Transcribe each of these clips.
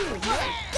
Yeah.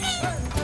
Mommy!